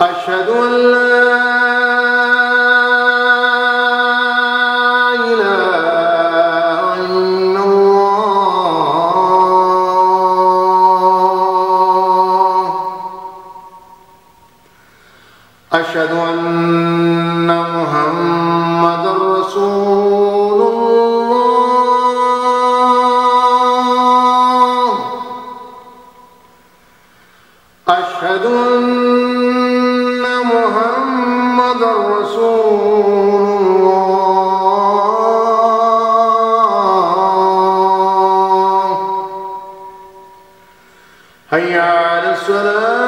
أشهد أن لا إله إلا الله. أشهد أن محمد رسول الله. أشهد أن رسول الله. هيا على السلام.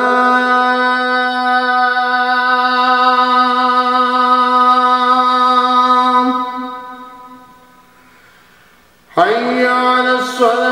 حي على الصلاة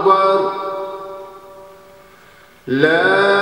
أكبر. لا